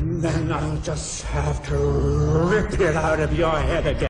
Then I'll just have to rip it out of your head again.